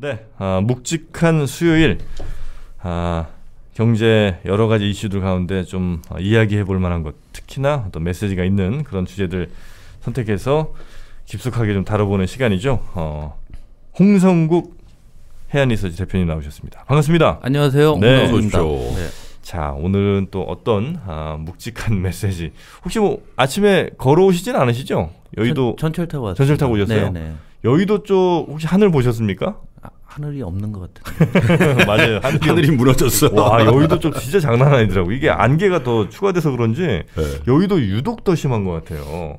네, 아, 묵직한 수요일. 아, 경제 여러 가지 이슈들 가운데 좀 어, 이야기해 볼 만한 것, 특히나 어떤 메시지가 있는 그런 주제들 선택해서 깊숙하게 좀 다뤄보는 시간이죠. 어, 홍성국 해안리서치 대표님 나오셨습니다. 반갑습니다. 안녕하세요. 네. 홍성국입니다. 네. 자, 오늘은 또 어떤 아, 묵직한 메시지. 혹시 뭐 아침에 걸어오시진 않으시죠? 여의도 전, 철 타고 왔어요. 전철 타고 오셨어요? 네, 네. 여의도 쪽 혹시 하늘 보셨습니까? 아, 하늘이 없는 것 같은데. 맞아요. 하늘이 하늘이 무너졌어. 와 여의도 쪽 진짜 장난 아니더라고. 이게 안개가 더 추가돼서 그런지 네. 여의도 유독 더 심한 것 같아요.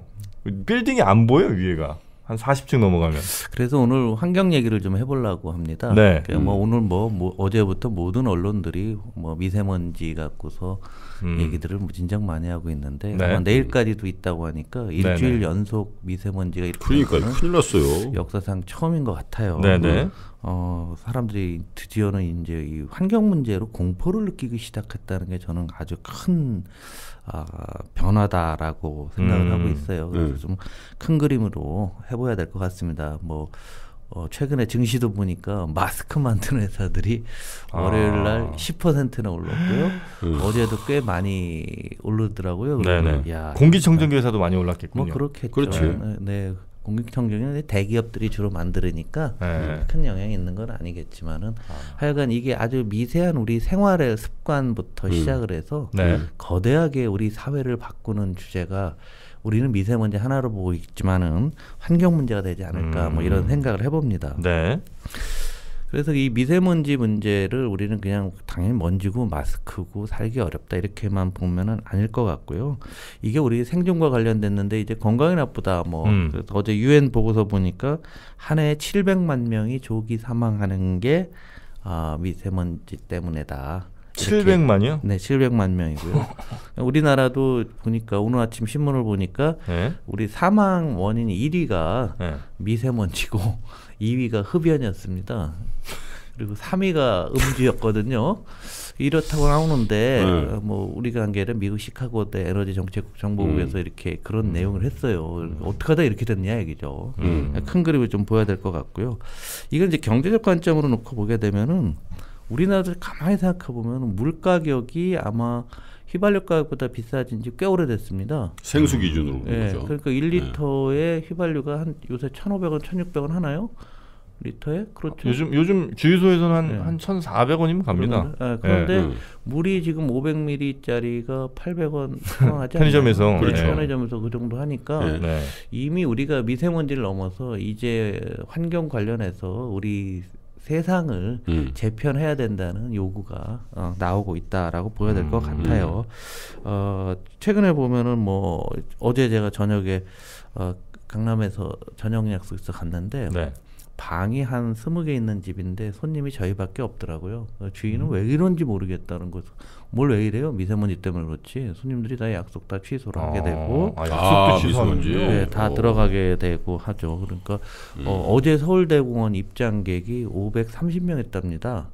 빌딩이 안 보여 위에가 한 40층 넘어가면. 그래서 오늘 환경 얘기를 좀 해보려고 합니다. 네. 그러니까 뭐 오늘 뭐, 뭐 어제부터 모든 언론들이 뭐 미세먼지 갖고서 음. 얘기들을 뭐 진작 많이 하고 있는데 네. 아마 내일까지도 있다고 하니까 일주일 네네. 연속 미세먼지가 이렇게 그러니까 큰일 났어요. 역사상 처음인 것 같아요. 네네. 어, 사람들이 드디어는 이제 이 환경 문제로 공포를 느끼기 시작했다는 게 저는 아주 큰 아, 변화다라고 생각을 음. 하고 있어요. 그래서 네. 좀큰 그림으로 해봐야 될 것 같습니다. 뭐 어, 최근에 증시도 보니까 마스크 만드는 회사들이 아. 월요일 날 10%나 올랐고요. 음. 어제도 꽤 많이 오르더라고요. 그래서 네네. 야, 공기청정기 회사도 많이 올랐겠군요. 뭐 그렇겠죠. 그렇지. 네, 네. 공기청정기는 대기업들이 주로 만들으니까 네. 큰 영향이 있는 건 아니겠지만은 하여간 이게 아주 미세한 우리 생활의 습관부터 음. 시작을 해서 네. 거대하게 우리 사회를 바꾸는 주제가 우리는 미세먼지 하나로 보고 있지만은 환경 문제가 되지 않을까 뭐 음. 이런 생각을 해봅니다. 네. 그래서 이 미세먼지 문제를 우리는 그냥 당연히 먼지고 마스크고 살기 어렵다 이렇게만 보면은 아닐 것 같고요. 이게 우리 생존과 관련됐는데 이제 건강이 나쁘다 뭐 음. 그래서 어제 유엔 보고서 보니까 한 해에 700만 명이 조기 사망하는 게 아, 미세먼지 때문에다. 이렇게 700만이요? 네, 700만 명이고요. 우리나라도 보니까 오늘 아침 신문을 보니까 네. 우리 사망 원인 1위가 네. 미세먼지고 2위가 흡연이었습니다. 그리고 3위가 음주였거든요. 이렇다고 나오는데 네. 어, 뭐 우리가 한 게는 미국 시카고대 에너지 정책 정보국에서 이렇게 그런 내용을 했어요. 어떻게 하다 이렇게 됐냐 얘기죠. 음. 큰 그림을 좀 보여야 될 것 같고요. 이건 이제 경제적 관점으로 놓고 보게 되면은 우리나라도 가만히 생각해 보면 물 가격이 아마 휘발유 가격보다 비싸진 지 꽤 오래됐습니다. 생수 기준으로 보는 예, 거죠. 그러니까 1리터에 휘발유가 한 요새 1,500원, 1,600원 하나요? 리터에? 그렇죠. 요즘 요즘 주유소에서는 한, 네. 한 1,400원이면 갑니다. 예, 그런데 음. 물이 지금 500ml짜리가 800원 하지 편의점에서. 그렇죠. 편의점에서 그 정도 하니까 네. 네. 이미 우리가 미세먼지를 넘어서 이제 환경 관련해서 우리 세상을 음. 재편해야 된다는 요구가 어, 나오고 있다라고 보여야 될것 음. 같아요. 어, 최근에 보면은 뭐 어제 제가 저녁에 어, 강남에서 저녁 약속 있어 갔는데 네. 방이 한 스무 개 있는 집인데 손님이 저희밖에 없더라고요. 어, 주인은 왜 이런지 모르겠다는 거죠. 뭘 왜 이래요? 미세먼지 때문에 그렇지. 손님들이 다 약속 다 취소를 하게 되고 아, 약속도 아, 취소하는군요. 미세먼지. 네, 다 어. 들어가게 되고 하죠. 그러니까 음. 어, 어제 서울대공원 입장객이 530명 했답니다.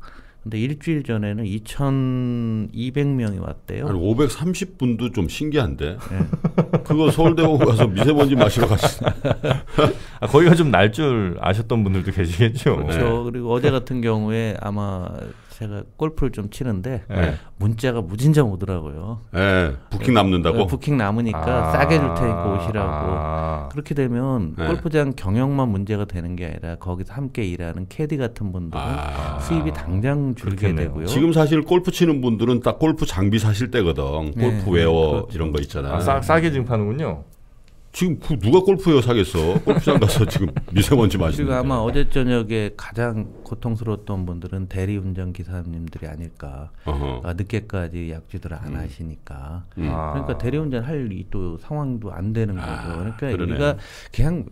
근데 일주일 전에는 2,200명이 왔대요. 한 530분도 좀 신기한데. 예. 그거 서울대공원 가서 미세먼지 마시러 가시. 아, 거기가 좀 날 줄 아셨던 분들도 계시겠죠. 그렇죠. 그리고 어제 같은 경우에 아마 제가 골프를 좀 치는데 네. 문자가 무진장 오더라고요. 예, 부킹 남는다고. 어, 부킹 남으니까 아, 싸게 줄 테니까 오시라고. 아. 그렇게 되면 네. 골프장 경영만 문제가 되는 게 아니라 거기서 함께 일하는 캐디 같은 분들은 아. 수입이 당장 줄게 그렇겠네요. 되고요. 지금 사실 골프 치는 분들은 딱 골프 장비 사실 때거든. 골프 네, 웨어 그렇죠. 이런 거 있잖아. 아, 싸, 싸게 지금 파는군요. 지금 그 누가 골프웨어 사겠어? 골프장 가서 지금 미세먼지 마시는. 그리고 아마 어제 저녁에 가장 고통스러웠던 분들은 대리운전 기사님들이 아닐까. 아, 늦게까지 약주들 안 하시니까. 음. 아. 그러니까 대리운전 할 또 상황도 안 되는 거죠. 아, 그러니까 그러네. 우리가 그냥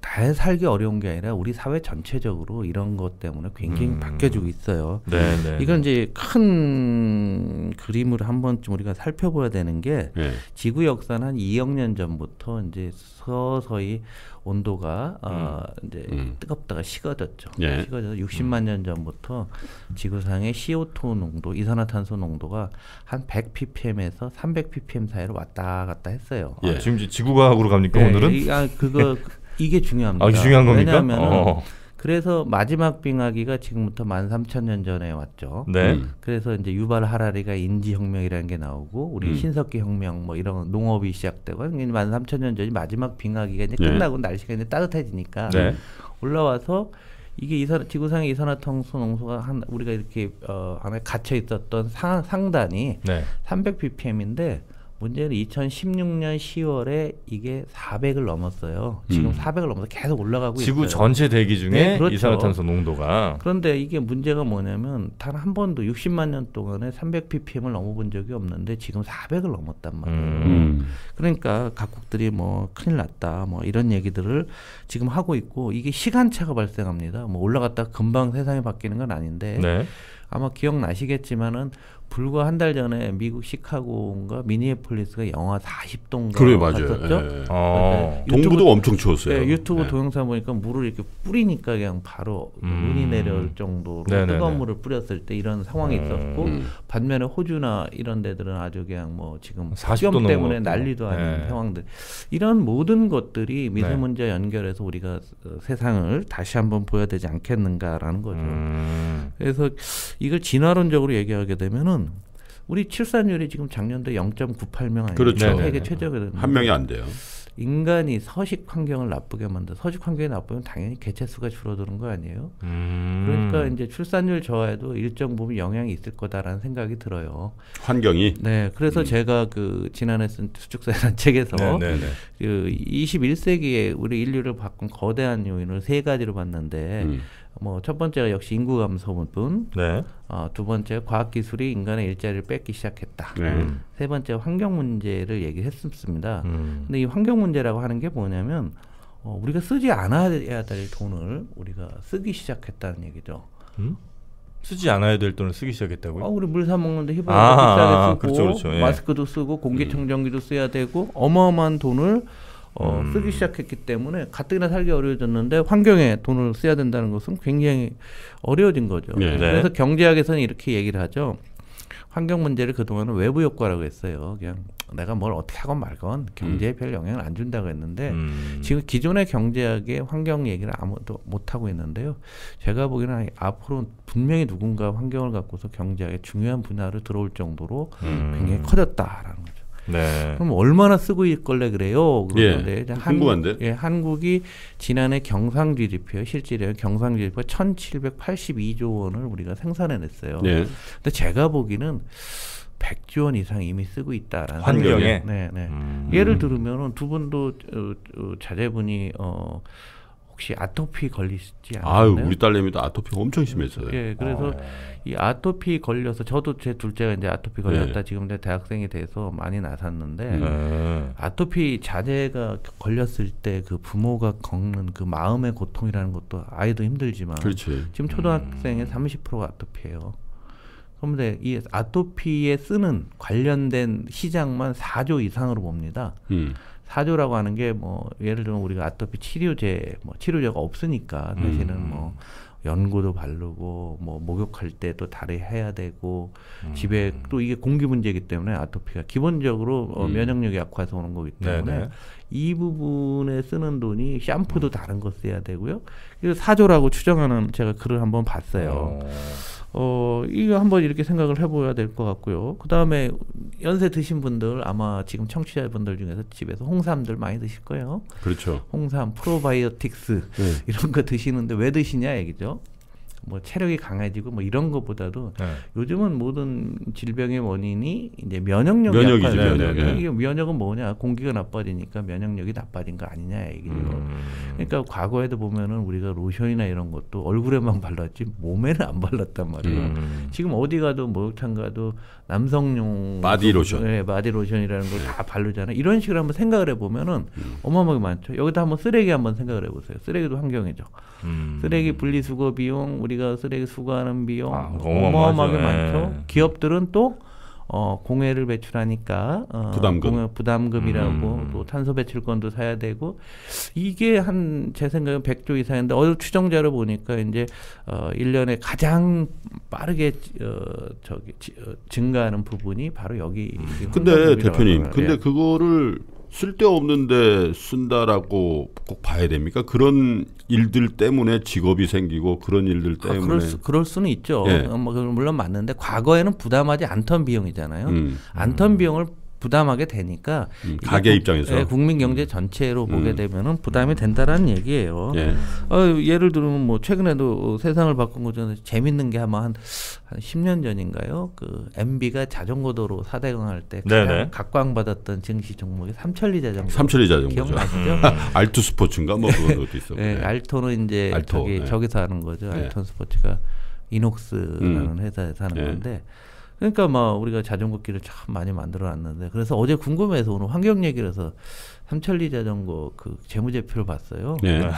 다 살기 어려운 게 아니라 우리 사회 전체적으로 이런 것 때문에 굉장히 음. 바뀌어지고 있어요. 네, 네. 이건 이제 큰 그림으로 한 번쯤 우리가 살펴봐야 되는 게 예. 지구 역사는 한 2억 년 전부터 이제 서서히 온도가 어, 이제 음. 뜨겁다가 식어졌죠. 예. 식어져서 60만 년 전부터 지구상의 CO2 농도, 이산화탄소 농도가 한 100ppm에서 300ppm 사이로 왔다 갔다 했어요. 예. 아, 지금 지구과학으로 갑니까 네, 오늘은? 이- 아, 그거 이게 중요합니다. 아, 이게 중요한 겁니까? 왜냐하면 어. 그래서 마지막 빙하기가 지금부터 13,000년 전에 왔죠. 네. 음. 그래서 이제 유발 하라리가 인지 혁명이라는 게 나오고 우리 음. 신석기 혁명 뭐 이런 농업이 시작되고 13,000년 전이 마지막 빙하기가 이제 네. 끝나고 날씨가 이제 따뜻해지니까 네. 올라와서 이게 이산 지구상의 이산화탄소 농소가 한 우리가 이렇게 어 안에 갇혀 있었던 상, 상단이 네. 300 ppm인데 문제는 2016년 10월에 이게 400을 넘었어요. 지금 음. 400을 넘어서 계속 올라가고 지구 있어요. 전체 대기 중에 네, 그렇죠. 이산화탄소 농도가 그런데 이게 문제가 뭐냐면 단 한 번도 60만 년 동안에 300 ppm을 넘어본 적이 없는데 지금 400을 넘었단 말이에요. 음. 음. 그러니까 각국들이 뭐 큰일 났다 뭐 이런 얘기들을 지금 하고 있고 이게 시간차가 발생합니다. 뭐 올라갔다 금방 세상이 바뀌는 건 아닌데 네. 아마 기억나시겠지만은 불과 한 달 전에 미국 시카고인가 미니애폴리스가 영하 40도인가 그래 맞아요. 갔었죠. 예. 어. 유튜브- 동부도 엄청 추웠어요. 네, 유튜브 네. 동영상 보니까 물을 이렇게 뿌리니까 그냥 바로 음. 눈이 내려올 정도로 네네네. 뜨거운 물을 뿌렸을 때 이런 상황이 음. 있었고 음. 반면에 호주나 이런 데들은 아주 그냥 뭐 지금 40도 시험 때문에 넘어갔고. 난리도 아닌 네. 상황들 이런 모든 것들이 미세먼지와 연결해서 우리가 어, 세상을 다시 한번 보여야 되지 않겠는가라는 거죠. 음. 그래서 이걸 진화론적으로 얘기하게 되면은 우리 출산율이 지금 작년도에 0.98명 아니에요? 그렇죠. 세계. 최저거든요. 한 명이 안 돼요. 인간이 서식 환경을 나쁘게 만들 서식 환경이 나쁘면 당연히 개체 수가 줄어드는 거 아니에요? 음. 그러니까 이제 출산율 저하에도 일정 부분 영향이 있을 거다라는 생각이 들어요. 환경이 네, 그래서 음. 제가 그 지난해 쓴 수축사라는 책에서 네, 네, 네. 그 21세기에 우리 인류를 바꾼 거대한 요인을 세 가지로 봤는데 음. 뭐 첫 번째가 역시 인구 감소분, 네. 어, 두 번째 과학 기술이 인간의 일자리를 뺏기 시작했다. 네. 음. 세 번째 환경 문제를 얘기했습니다. 음. 근데 이 환경 문제라고 하는 게 뭐냐면 어, 우리가 쓰지 않아야 될 돈을 우리가 쓰기 시작했다는 얘기죠. 음? 쓰지 않아야 될 돈을 쓰기 시작했다고요? 아, 우리 물 사 먹는데 휘발유 아, 비싸게 아, 쓰고 그렇죠, 그렇죠. 예. 마스크도 쓰고 공기청정기도 써야 되고 어마어마한 돈을 어, 음. 쓰기 시작했기 때문에 가뜩이나 살기 어려워졌는데 환경에 돈을 써야 된다는 것은 굉장히 어려워진 거죠. 네. 그래서 경제학에서는 이렇게 얘기를 하죠. 환경 문제를 그동안은 외부 효과라고 했어요. 그냥 내가 뭘 어떻게 하건 말건 경제에 별 영향을 안 준다고 했는데 음. 지금 기존의 경제학의 환경 얘기를 아무도 못 하고 있는데요. 제가 보기에는 앞으로 분명히 누군가 환경을 갖고서 경제학의 중요한 분야로 들어올 정도로 음. 굉장히 커졌다라는 거죠. 네. 그럼 얼마나 쓰고 있걸래 그래요? 그러는데 예, 궁금한데? 예, 한국이 지난해 경상 GDP요. 실질에 경상 GDP가 1,782조 원을 우리가 생산해냈어요. 네. 근데 제가 보기는 100조 원 이상 이미 쓰고 있다라는 환경에? 네, 네. 음. 예를 들면은 두 분도 어, 어, 자제분이 어 혹시 아토피 걸리시지 아유 않았나요? 우리 딸내미도 아토피가 엄청 심했어요. 예, 그래서 어. 이 아토피 걸려서 저도 제 둘째가 이제 아토피 걸렸다 네. 지금 내 대학생이 돼서 많이 나섰는데 음. 네. 아토피 자제가 걸렸을 때 그 부모가 겪는 그 마음의 고통이라는 것도 아이도 힘들지만 그렇지. 지금 초등학생의 30%가 아토피예요. 그런데 이 아토피에 쓰는 관련된 시장만 4조 이상으로 봅니다. 음. 4조라고 하는 게 뭐 예를 들면 우리가 아토피 치료제 뭐 치료제가 없으니까 사실은 음. 뭐 연고도 바르고 뭐 목욕할 때 또 다리 해야 되고 집에 또 이게 공기 문제이기 때문에 아토피가 기본적으로 어, 음. 면역력이 약화해서 오는 거기 때문에 네네. 이 부분에 쓰는 돈이 샴푸도 다른 거 써야 되고요. 그래서 4조라고 추정하는 제가 글을 한번 봤어요. 어. 어, 이거 한번 이렇게 생각을 해봐야 될 것 같고요. 그 다음에 연세 드신 분들 아마 지금 청취자분들 중에서 집에서 홍삼들 많이 드실 거예요. 그렇죠. 홍삼, 프로바이오틱스 네. 이런 거 드시는데 왜 드시냐 얘기죠. 뭐 체력이 강해지고 뭐 이런 것보다도 네. 요즘은 모든 질병의 원인이 이제 면역력이 면역이죠, 약화돼요. 면역. 네. 이게 면역은 뭐냐? 공기가 나빠지니까 면역력이 나빠진 거 아니냐 얘기죠. 음. 그러니까 과거에도 보면은 우리가 로션이나 이런 것도 얼굴에만 발랐지 몸에는 안 발랐단 말이에요. 음. 지금 어디 가도 목욕탕 가도 남성용 바디 로션. 네, 바디 로션이라는 걸 다 바르잖아요. 이런 식으로 한번 생각을 해보면은 음. 어마어마하게 많죠. 여기다 한번 쓰레기 한번 생각을 해보세요. 쓰레기도 환경이죠. 음. 쓰레기 분리수거 비용, 우리가 쓰레기 수거하는 비용 아, 어마어마하게 어마어마하죠. 많죠. 예. 기업들은 또 어, 공해를 배출하니까 어, 부담금. 공해 부담금이라고 음. 또 탄소 배출권도 사야 되고 이게 한 제 생각엔 100조 이상인데 어느 추정자를 보니까 이제 어 1년에 가장 빠르게 어 저기 지- 어, 증가하는 부분이 바로 여기 지금 근데 대표님. 근데 예. 그거를 쓸데없는데 쓴다라고 꼭 봐야 됩니까? 그런 일들 때문에 직업이 생기고 그런 일들 아, 때문에 그럴, 수, 그럴 수는 있죠. 예. 어, 뭐, 물론 맞는데 과거에는 부담하지 않던 비용이잖아요. 음, 않던 비용을 부담하게 되니까 음, 국- 입장에서 예, 국민 경제 전체로 보게 음. 되면은 부담이 된다라는 얘기예요. 예. 어, 예를 들면 뭐 최근에도 세상을 바꾼 거 중에 재밌는 게 아마 한, 한 10년 전인가요? 그 MB가 자전거 도로 사대강 할때 네네. 가장 각광받았던 증시 종목이 삼천리 자전거. 삼천리 자전거죠. 기억나시죠? 알투 스포츠인가 뭐 그런 것도 있었고. 예, 알토는 이제 알토, 저기 네. 저기서 하는 거죠. 네. 알톤 스포츠가 이녹스라는 회사에서 하는 네. 건데 그러니까 막 우리가 자전거 길을 참 많이 만들어 놨는데 그래서 어제 궁금해서 오늘 환경 얘기를 해서 삼천리 자전거 그 재무제표를 봤어요. 네.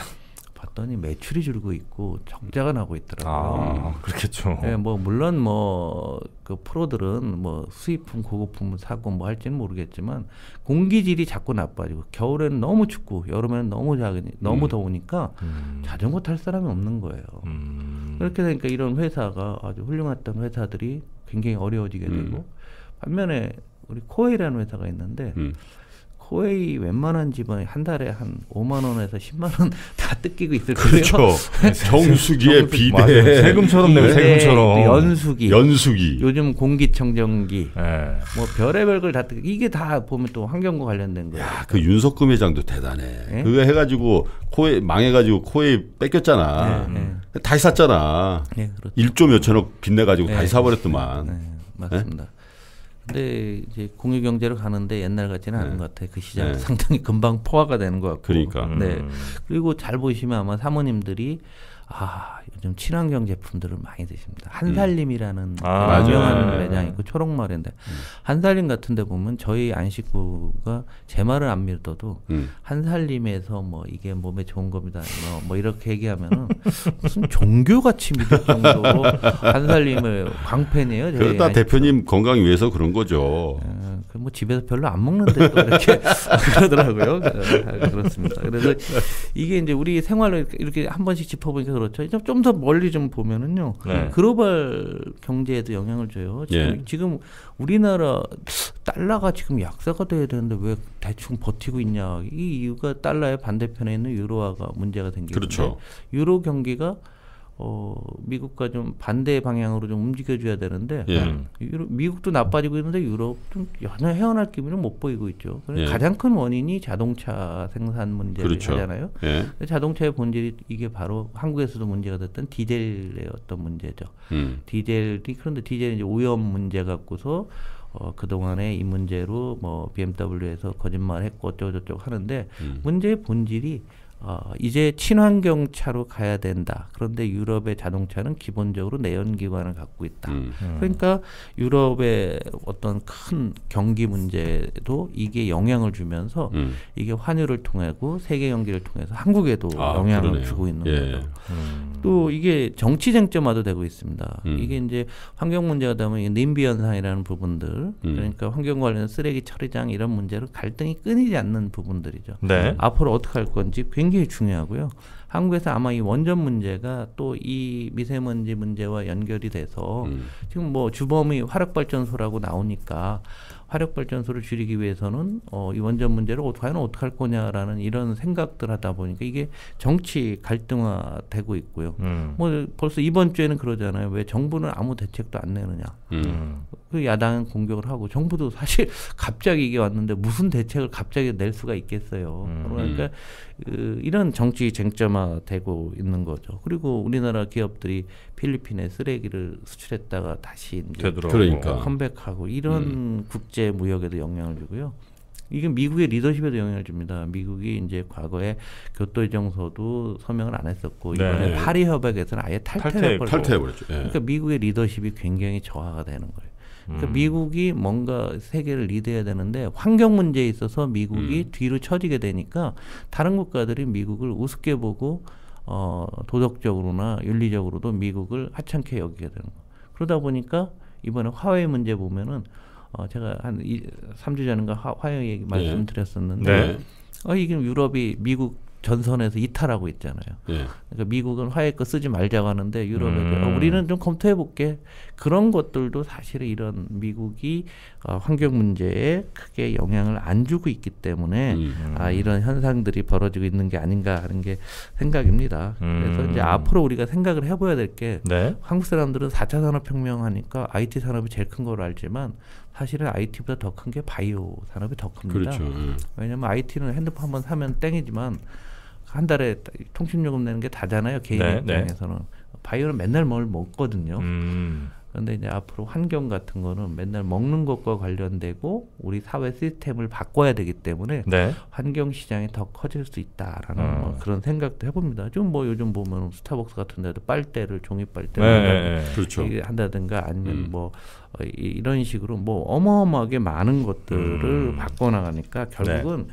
봤더니 매출이 줄고 있고 적자가 나고 있더라고요. 아, 그렇겠죠. 예, 뭐 물론 뭐 그 프로들은 뭐 수입품 고급품을 사고 뭐 할지는 모르겠지만 공기질이 자꾸 나빠지고 겨울에는 너무 춥고 여름에는 너무 작으니 너무 음. 더우니까 음. 자전거 탈 사람이 없는 거예요. 음. 그렇게 되니까 이런 회사가 아주 훌륭했던 회사들이 굉장히 어려워지게 음. 되고 반면에 우리 코웨이라는 회사가 있는데 음. 코웨이 웬만한 집안이 한 달에 한 5만 원에서 10만 원 다 뜯기고 있을 거예요. 그렇죠. 정수기에 정수기. 맞아요. 비데, 세금처럼 내고 비데, 세금처럼. 또 연수기, 연수기. 요즘 공기청정기, 예. 뭐 별의별 걸 다 뜯기 이게 다 보면 또 환경과 관련된 거예요. 야, 그 윤석금 회장도 대단해. 예? 그거 해가지고 코웨이 망해가지고 코웨이 뺏겼잖아. 네, 다시 샀잖아. 네, 그렇죠. 1조 몇천억 빚내가지고 네, 다시 사버렸더만. 네, 맞습니다. 근데 이제 공유 경제로 가는데 옛날 같지는 않은 네. 것 같아요. 그 시장 네. 상당히 금방 포화가 되는 것 같고. 그러니까. 네. 음. 그리고 잘 보시면 아마 사모님들이 아 요즘 친환경 제품들을 많이 드십니다. 한살림이라는 아, 그 유명한 맞아요. 매장 있고 초록말인데 한살림 같은데 보면 저희 안식구가 제 말을 안 믿어도 음. 한살림에서 뭐 이게 몸에 좋은 겁니다. 뭐, 뭐 이렇게 얘기하면은 무슨 종교 같이 믿을 정도로 한살림을 광팬이에요. 안식구가. 대표님 건강 위해서 그런 거죠. 어, 그 뭐 집에서 별로 안 먹는데 또 이렇게 그러더라고요. 그- 그렇습니다. 그래서 이게 이제 우리 생활을 이렇게- 이렇게 한 번씩 짚어보니까 그렇죠. 좀 더 멀리 좀 보면은요. 네. 글로벌 경제에도 영향을 줘요. 지금, 예. 지금 우리나라 달러가 지금 약세가 돼야 되는데 왜 대충 버티고 있냐? 이 이유가 달러의 반대편에 있는 유로화가 문제가 생기고 그렇죠. 유로 경기가 어 미국과 좀 반대 방향으로 좀 움직여줘야 되는데 예. 음. 유럽, 미국도 나빠지고 있는데 유럽 좀 전혀 헤어날 기미는 못 보이고 있죠. 그래서 예. 가장 큰 원인이 자동차 생산 그렇죠. 문제잖아요. 예. 자동차의 본질이 이게 바로 한국에서도 문제가 됐던 디젤의 어떤 문제죠. 음. 디젤이 그런데 디젤이 이제 오염 문제 갖고서 어, 그동안에 이 문제로 뭐 BMW에서 거짓말했고 어쩌고저쩌고 하는데 음. 문제의 본질이 어, 이제 친환경 차로 가야 된다. 그런데 유럽의 자동차는 기본적으로 내연기관을 갖고 있다. 음. 그러니까 유럽의 어떤 큰 경기 문제도 이게 영향을 주면서 음. 이게 환율을 통하고 세계 경기를 통해서 한국에도 아, 영향을 그러네요. 주고 있는 예. 거죠. 음. 또 이게 정치 쟁점화도 되고 있습니다. 음. 이게 이제 환경 문제가 되면 이 님비 현상이라는 부분들, 음. 그러니까 환경 관련 쓰레기 처리장 이런 문제로 갈등이 끊이지 않는 부분들이죠. 네. 앞으로 어떻게 할 건지 굉장히 중요하고요. 한국에서 아마 이 원전 문제가 또 이 미세먼지 문제와 연결이 돼서 음. 지금 뭐 주범이 화력발전소라고 나오니까 화력발전소를 줄이기 위해서는 어, 이 원전 문제를 어, 과연 어떻게 할 거냐라는 이런 생각들 하다 보니까 이게 정치 갈등화 되고 있고요. 음. 뭐 벌써 이번 주에는 그러잖아요. 왜 정부는 아무 대책도 안 내느냐. 음. 음. 그 야당은 공격을 하고 정부도 사실 갑자기 이게 왔는데 무슨 대책을 갑자기 낼 수가 있겠어요. 음. 그러니까 그 이런 정치 쟁점화되고 있는 거죠. 그리고 우리나라 기업들이 필리핀에 쓰레기를 수출했다가 다시 이제. 그러니까. 컴백하고 이런 국제 무역에도 영향을 주고요. 이게 미국의 리더십에도 영향을 줍니다. 미국이 이제 과거에 교토 정서도 서명을 안 했었고 이번에 네. 파리 협약에서는 아예 탈퇴- 탈퇴해버리고 탈퇴해버렸죠. 예. 그러니까 미국의 리더십이 굉장히 저하가 되는 거예요. 그러니까 음. 미국이 뭔가 세계를 리드해야 되는데 환경 문제에 있어서 미국이 음. 뒤로 처지게 되니까 다른 국가들이 미국을 우습게 보고 어, 도덕적으로나 윤리적으로도 미국을 하찮게 여기게 되는 거. 그러다 보니까 이번에 화웨이 문제 보면은 어, 제가 한 이, 3주 전인가 화, 화웨이 얘기 말씀드렸었는데 네. 어, 이게 유럽이 미국 전선에서 이탈하고 있잖아요. 예. 그러니까 미국은 화해거 쓰지 말자고 하는데 유럽에서 음. 어, 우리는 좀 검토해 볼게. 그런 것들도 사실은 이런 미국이 어, 환경 문제에 크게 영향을 안 주고 있기 때문에 음. 아 이런 현상들이 벌어지고 있는 게 아닌가 하는 게 생각입니다. 그래서 음. 이제 앞으로 우리가 생각을 해봐야 될게 네. 한국 사람들은 4차 산업혁명 하니까 IT 산업이 제일 큰 걸 알지만 사실은 IT보다 더 큰 게 바이오 산업이 더 큽니다. 그렇죠. 예. 왜냐면 IT는 핸드폰 한 번 사면 땡이지만 한 달에 통신요금 내는 게 다잖아요. 개인 네, 네. 입장에서는 바이오는 맨날 뭘 먹거든요. 음. 그런데 이제 앞으로 환경 같은 거는 맨날 먹는 것과 관련되고 우리 사회 시스템을 바꿔야 되기 때문에 네. 환경 시장이 더 커질 수 있다라는 어. 뭐 그런 생각도 해봅니다. 좀 뭐 요즘 보면 스타벅스 같은 데도 빨대를 종이 빨대를 네. 한다- 네. 네. 그렇죠. 한다든가 아니면 음. 뭐 어, 이- 이런 식으로 뭐 어마어마하게 많은 것들을 음. 바꿔 나가니까 결국은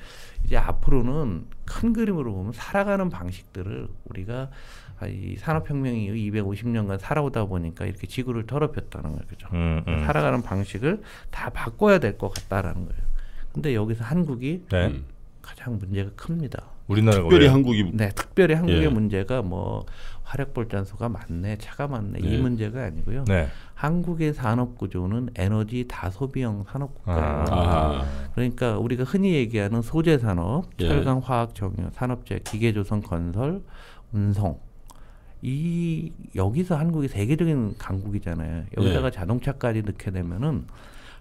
이제 앞으로는 큰 그림으로 보면 살아가는 방식들을 우리가 아, 이 산업혁명 이후 250년간 살아오다 보니까 이렇게 지구를 더럽혔다는 거죠. 음, 음. 살아가는 방식을 다 바꿔야 될 것 같다라는 거예요. 근데 여기서 한국이 네. 음. 가장 문제가 큽니다. 우리나라가 특별히 왜요? 한국이 네, 특별히 한국의 예. 문제가 뭐 화력 발전소가 많네, 차가 많네 이 예. 문제가 아니고요. 네. 한국의 산업 구조는 에너지 다소비형 산업 국가예요. 아. 아. 그러니까 우리가 흔히 얘기하는 소재 산업, 예. 철강, 화학, 정유, 산업재, 기계 조선, 건설, 운송 이 여기서 한국이 세계적인 강국이잖아요. 여기다가 예. 자동차까지 넣게 되면은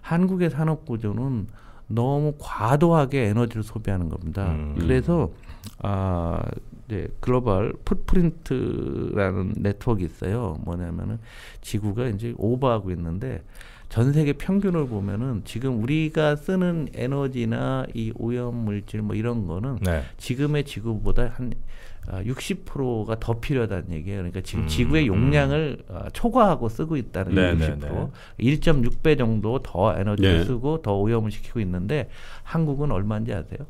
한국의 산업 구조는 너무 과도하게 에너지를 소비하는 겁니다. 음. 그래서 아 이제 글로벌 풋프린트라는 네트워크 있어요. 뭐냐면은 지구가 이제 오버하고 있는데 전 세계 평균을 보면은 지금 우리가 쓰는 에너지나 이 오염 물질 뭐 이런 거는 네. 지금의 지구보다 한 아, 60%가 더 필요하다는 얘기예요. 그러니까 지금 음, 지구의 음. 용량을 아, 초과하고 쓰고 있다는 네, 게 네, 60%. 1.6배 정도 더 에너지를 네. 쓰고 더 오염을 시키고 있는데 한국은 얼마인지 아세요?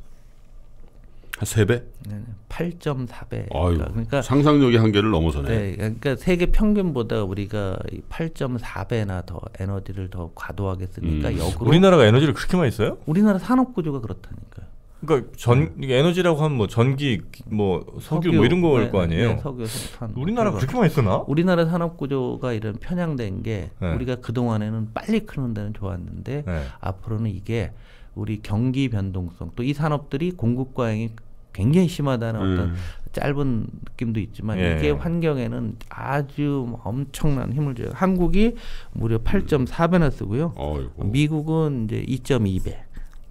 한세 배? 네, 8.4배. 아유, 그러니까 상상력의 한계를 넘어서네. 네, 그러니까 세계 평균보다 우리가 8.4배나 더 에너지를 더 과도하게 쓰니까 음. 역으로 우리나라가 에너지를 그렇게 많이 써요? 우리나라 산업 구조가 그렇다니까요. 그러니까 전 이게 에너지라고 하면 뭐 전기, 뭐 석유, 뭐 이런 거일 네, 거 아니에요? 네, 석유, 석탄. 우리나라가 그거. 그렇게 많이 쓰나? 우리나라 산업 구조가 이런 편향된 게 네. 우리가 그 동안에는 빨리 크는 데는 좋았는데 네. 앞으로는 이게 우리 경기 변동성 또 이 산업들이 공급 과잉이 굉장히 심하다는 어떤 음. 짧은 느낌도 있지만 예. 이게 환경에는 아주 엄청난 힘을 줘요. 한국이 무려 8.4배나 쓰고요. 어이구. 미국은 이제 2.2배.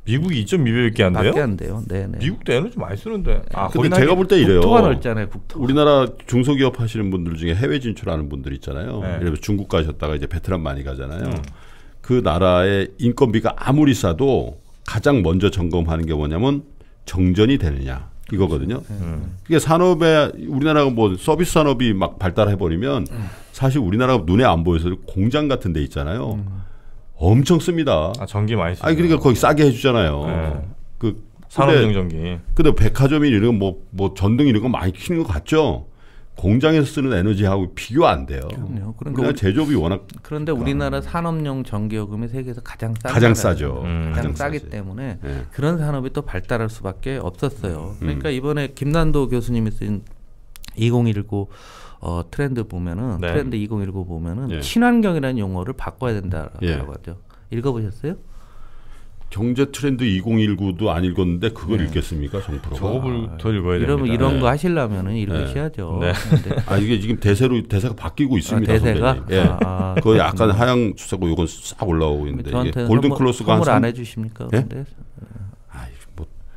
미국이 2.2배밖에 안 돼요? 밖에 안 돼요. 네, 네. 미국도 에너지 많이 쓰는데. 아, 근데 제가 볼 때 이래요. 국토가 넓잖아요. 국토. 우리나라 중소기업 하시는 분들 중에 해외 진출하는 분들 있잖아요. 네. 예를 들어 중국 가셨다가 이제 베트남 많이 가잖아요. 음. 그 나라의 인건비가 아무리 싸도 가장 먼저 점검하는 게 뭐냐면 정전이 되느냐 이거거든요. 음. 그게 산업에 우리나라가 뭐 서비스 산업이 막 발달해 버리면 사실 우리나라가 눈에 안 보여서 공장 같은 데 있잖아요. 엄청 씁니다. 아, 전기 많이 쓰. 아니 그러니까 거기 싸게 해주잖아요. 네. 그 산업용 근데, 전기. 근데 백화점이 이런 뭐뭐 전등 이런 거 많이 키는 것 같죠. 공장에서 쓰는 에너지하고 비교 안 돼요. 그럼요. 그러니까 우리나라 우리- 제조업이 워낙 그런데 우리나라 산업용 전기요금이 세계에서 가장 싼 가장. 싸죠. 음. 가장 가장 싸기 싸지. 때문에 예. 그런 산업이 또 발달할 수밖에 없었어요. 음. 그러니까 이번에 김난도 교수님이 쓴 2019 어, 트렌드 보면은 네. 트렌드 2019 보면은 예. 친환경이라는 용어를 바꿔야 된다라고 예. 하죠. 읽어보셨어요? 경제 트렌드 2019도 안 읽었는데 그걸 네. 읽겠습니까, 정프로가? 저걸 더 읽어야 이러면 됩니다. 이런 네. 거 하시려면은 읽으셔야죠. 네. 근데 아 이게 지금 대세로 대세가 바뀌고 아, 있습니다, 대세가 선배님. 예. 아, 아, 그거 약간 하향 추세고 이건 싹 올라오고 있는데 이게 골든 클로스가 한 선물 안 삼- 해주십니까? 예?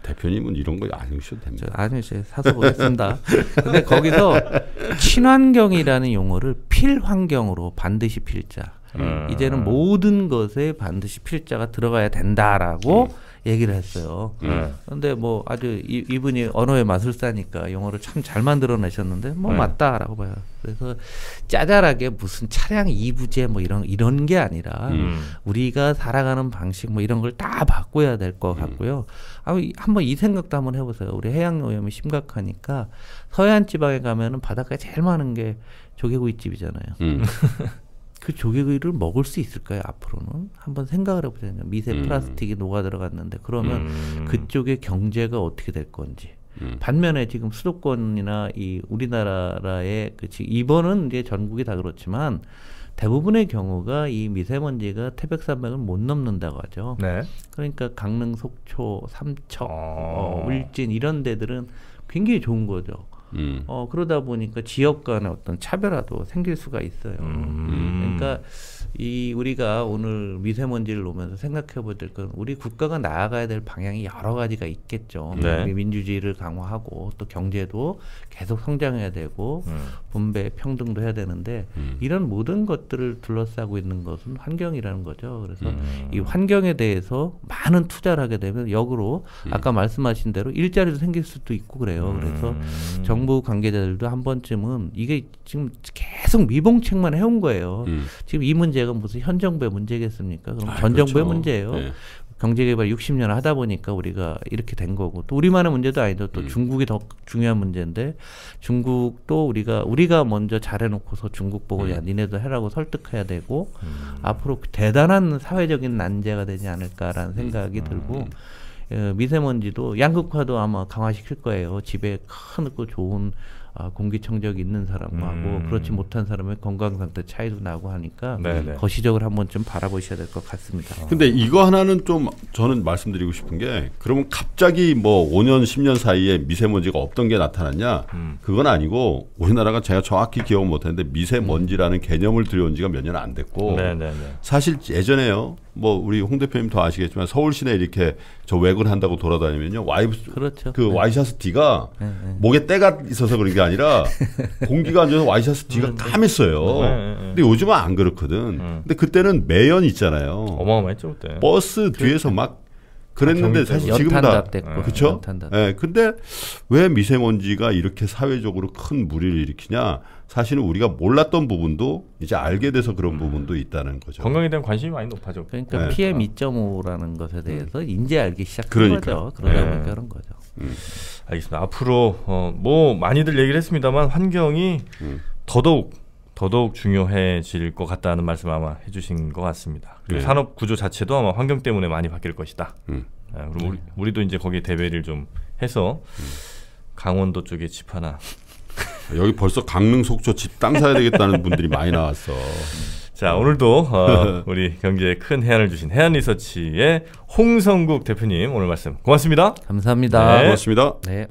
대표님은 이런 거안 저, 됩니다. 아니 이제 사서 보겠습니다. 근데 거기서 친환경이라는 용어를 필환경으로 반드시 필자. 음. 이제는 모든 것에 반드시 필자가 들어가야 된다라고 얘기를 했어요. 네. 그런데 뭐 아주 이, 이분이 언어의 마술사니까 영어를 참 잘 만들어내셨는데 뭐 네. 맞다라고 봐요. 그래서 짜잘하게 무슨 차량 이부제 뭐 이런 이런 게 아니라 음. 우리가 살아가는 방식 뭐 이런 걸 다 바꿔야 될 것 같고요. 아, 이- 한번 이 생각도 한번 해보세요. 우리 해양 오염이 심각하니까 서해안 지방에 가면은 바닷가에 제일 많은 게 조개구이집이잖아요. 음. 그 조개구이를 먹을 수 있을까요? 앞으로는 한번 생각을 해보세요. 미세 음. 플라스틱이 녹아 들어갔는데 그러면 음. 그쪽의 경제가 어떻게 될 건지. 음. 반면에 지금 수도권이나 이 우리나라의 그 지- 이번은 이제 전국이 다 그렇지만 대부분의 경우가 이 미세먼지가 태백산맥을 못 넘는다고 하죠. 네. 그러니까 강릉, 속초, 삼척, 어. 어, 울진 이런 데들은 굉장히 좋은 거죠. 음. 어 그러다 보니까 지역 간의 어떤 차별화도 생길 수가 있어요. 음. 그러니까 이 우리가 오늘 미세먼지를 보면서 생각해 볼 건 우리 국가가 나아가야 될 방향이 여러 가지가 있겠죠. 네. 우리 민주주의를 강화하고 또 경제도 계속 성장해야 되고 음. 분배 평등도 해야 되는데 음. 이런 모든 것들을 둘러싸고 있는 것은 환경이라는 거죠. 그래서 음. 이 환경에 대해서 많은 투자를 하게 되면 역으로 아까 말씀하신 대로 일자리도 생길 수도 있고 그래요. 그래서 음. 정부 관계자들도 한 번쯤은 이게 지금 계속 미봉책만 해온 거예요. 음. 지금 이 문제가 무슨 현 정부의 문제겠습니까? 그럼 아, 전 정부의 그렇죠. 문제예요. 네. 경제개발 60년 하다 보니까 우리가 이렇게 된 거고 또 우리만의 문제도 아니죠. 또 음. 중국이 더 중요한 문제인데 중국도 우리가 우리가 먼저 잘해놓고서 중국 보고 야 니네도 해라고 설득해야 되고 음. 앞으로 대단한 사회적인 난제가 되지 않을까라는 생각이 음. 들고 어, 미세먼지도 양극화도 아마 강화시킬 거예요. 집에 크고 좋은 아, 공기청정기 있는 사람하고 음. 그렇지 못한 사람의 건강 상태 차이도 나고 하니까 네네. 거시적으로 한번 좀 바라보셔야 될 것 같습니다. 근데 이거 하나는 좀 저는 말씀드리고 싶은 게 그러면 갑자기 뭐 5년 10년 사이에 미세먼지가 없던 게 나타났냐? 음. 그건 아니고 우리나라가 제가 정확히 기억은 못하는데 미세먼지라는 개념을 들여온 지가 몇 년 안 됐고 네네네. 사실 예전에요. 뭐 우리 홍 대표님 더 아시겠지만 서울 시내 이렇게 저 외근 한다고 돌아다니면요. 와이 그렇죠. 그 네. 와이셔츠 D가 네, 네. 목에 때가 있어서 그런 게 아니라 공기가 안 좋아서 와이셔츠 D가 까맸어요. 네, 네, 네. 근데 요즘은 안 그렇거든. 음. 근데 그때는 매연 있잖아요. 어마어마했죠 그때. 버스 뒤에서 막 그랬는데 경유 사실. 지금 다 그렇죠. 예. 근데 왜 미세먼지가 이렇게 사회적으로 큰 무리를 일으키냐? 사실은 우리가 몰랐던 부분도 이제 알게 돼서 그런 부분도 있다는 거죠. 건강에 대한 관심이 많이 높아졌고. 그러니까 네. PM 2.5라는 것에 대해서 이제 알기 시작한 그러니까요. 거죠. 그러다 네. 보니까 그런 거죠. 알겠습니다. 앞으로 어, 뭐 많이들 얘기를 했습니다만 환경이 음. 더더욱 더더욱 중요해질 것 같다는 말씀 아마 해주신 것 같습니다. 그리고 네. 산업 구조 자체도 아마 환경 때문에 많이 바뀔 것이다. 음. 아, 그럼 우리, 우리도 이제 거기에 대비를 좀 해서 강원도 쪽에 집 하나. 여기 벌써 강릉 속초 집 땅 사야 되겠다는 분들이 많이 나왔어. 자 오늘도 어, 우리 경제에 큰 해안을 주신 해안 리서치의 홍성국 대표님 오늘 말씀 고맙습니다. 감사합니다. 네. 고맙습니다. 네.